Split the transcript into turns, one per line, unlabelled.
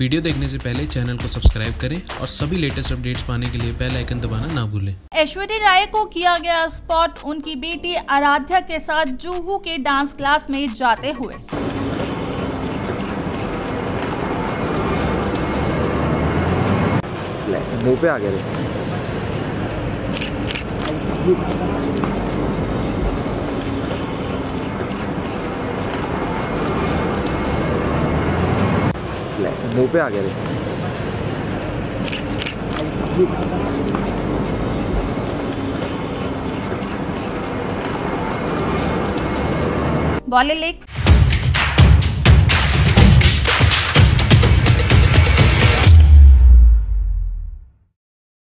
Video देखने से पहले चैनल को सब्सक्राइब करें और सभी लेटेस्ट अपडेट्स पाने के लिए बेल आइकन दबाना ना भूलें।
ऐश्वर्या राय को किया गया स्पॉट उनकी बेटी आराध्या के साथ जूहू के डांस क्लास में जाते हुए।
मुँह पे आ गया मुँह पे आ गया
बॉलीलिक